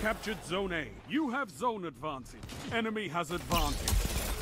captured Zone A. You have zone advantage. Enemy has advantage.